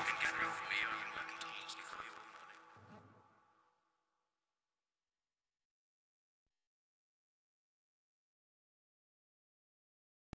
Romeo.